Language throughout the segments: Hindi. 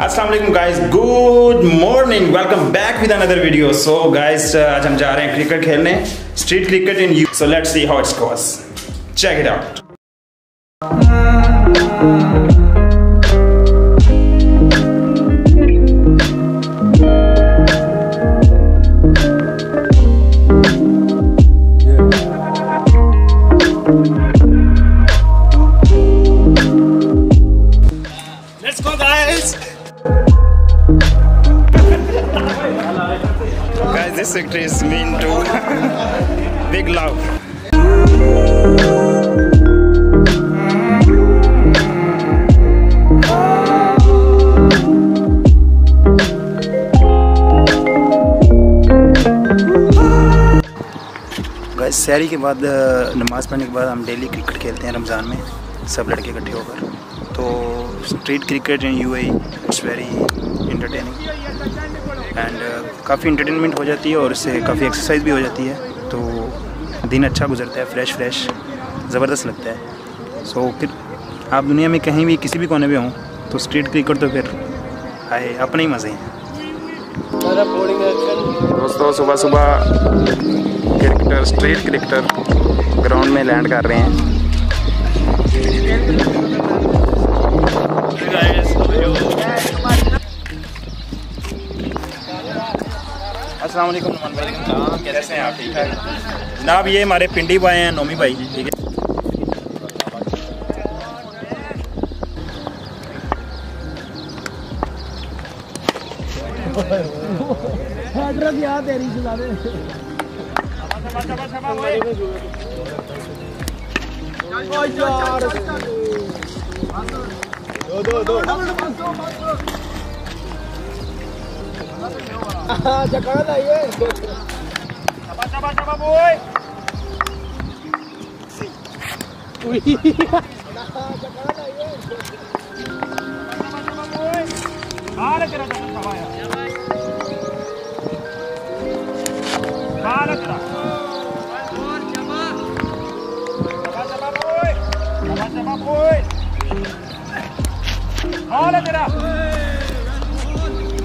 Aslam good morning welcome back with another video so guys आज हम जा रहे हैं क्रिकेट खेलने. Street cricket in you so let's see how it's goes check it out this mean to big love. शहरी के बाद नमाज़ पढ़ने के बाद हम डेली क्रिकेट खेलते हैं रमज़ान में, सब लड़के इकट्ठे होकर। तो street cricket in you I it's very entertaining and काफ़ी इंटरटेनमेंट हो जाती है और इससे काफ़ी एक्सरसाइज भी हो जाती है। तो दिन अच्छा गुजरता है फ्रेश फ्रेश ज़बरदस्त लगता है। सो so, फिर आप दुनिया में कहीं भी किसी भी कोने में हों तो स्ट्रीट क्रिकेट तो फिर आए अपने ही मज़े हैं। दोस्तों सुबह सुबह क्रिकेटर स्ट्रीट क्रिकेटर ग्राउंड में लैंड कर रहे हैं। अस्सलाम वालेकुम नुमान भाई। कैसे हैं आप? ठीक ठाक जनाब ये हमारे पिंडी भाई हैं नोमी भाई जी ठीक है। एड्रेस याद तेरी चला दे। Ah, jacaranda daí, hein? Abaixa, abaixa, babu, hein? Sim. Ui! Jacaranda daí, hein? Chaba, chaba, boi! Para, cara, tá com trabalho! Para, cara! Vai embora, chama! Abaixa, babu, hein? Abaixa, babu, hein? Olha, cara!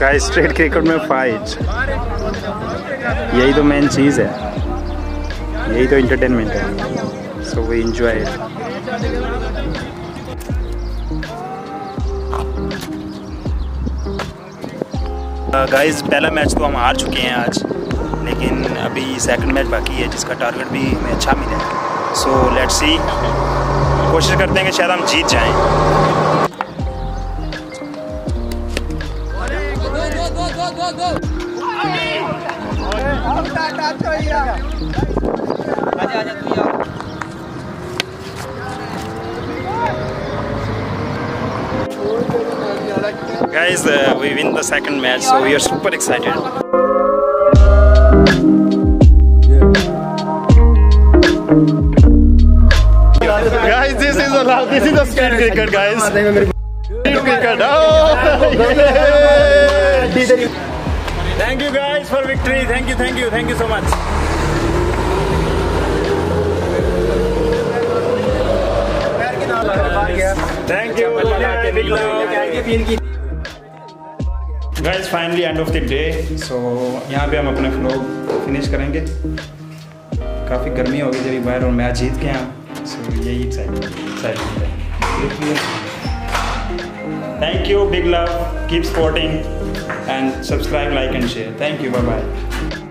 Guys street cricket में फाइट यही तो मेन चीज़ है। यही तो इंटरटेनमेंट है। सो वी इंजॉय गाइस पहला मैच तो हम हार चुके हैं आज, लेकिन अभी सेकंड मैच बाकी है, जिसका टारगेट भी हमें अच्छा मिला सो लेट्स सी कोशिश करते हैं कि शायद हम जीत जाएँ। Guys, uh, we win the second match, so we are super excited. Guys, this is a this is a street cricket, guys. Street cricket. Oh, guys for victory. Thank you, thank you, thank you so much. Thank you. Big love. Guys finally end of the day so यहाँ पे हम अपने फ्लोग फिनिश करेंगे काफ़ी गर्मी हो गई जब बाहर और मैच जीत के हम सो यही excitement thank you big love keep supporting and subscribe, like and share. Thank you. Bye-bye.